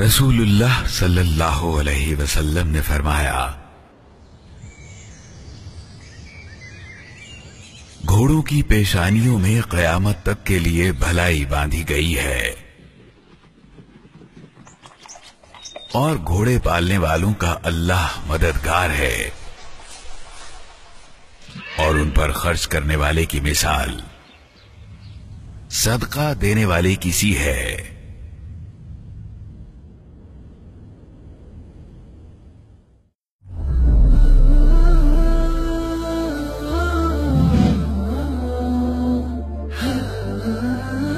रसूलुल्लाह सल्लल्लाहु अलैहि वसल्लम ने फरमाया, घोड़ों की पेशानियों में कयामत तक के लिए भलाई बांधी गई है। और घोड़े पालने वालों का अल्लाह मददगार है। और उन पर खर्च करने वाले की मिसाल, सदका देने वाले की सी है। Oh.